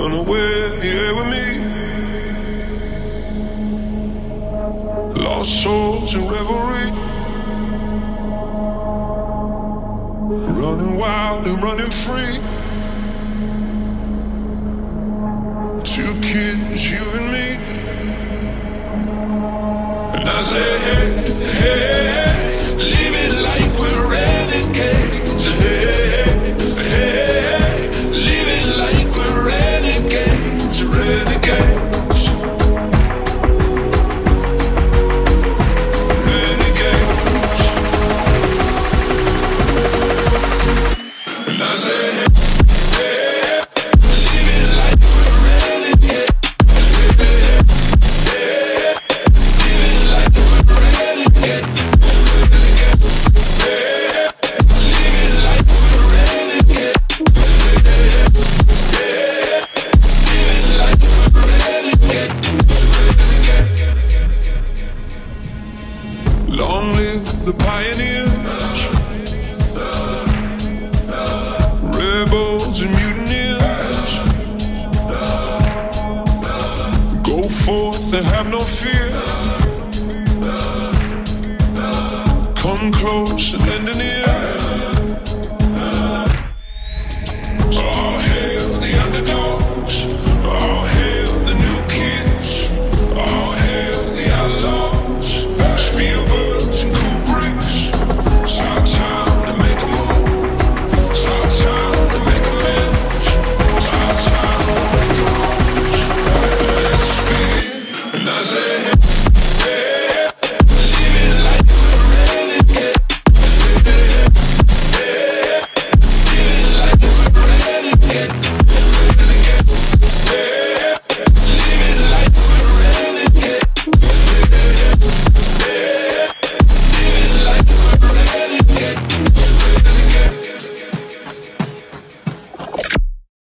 Run away with me. Lost souls in. Running wild and running free. Two kids, you and me. And I say, hey, hey, leave it. Long live the pioneers, rebels and mutineers. Go forth and have no fear. Come close and lend an ear.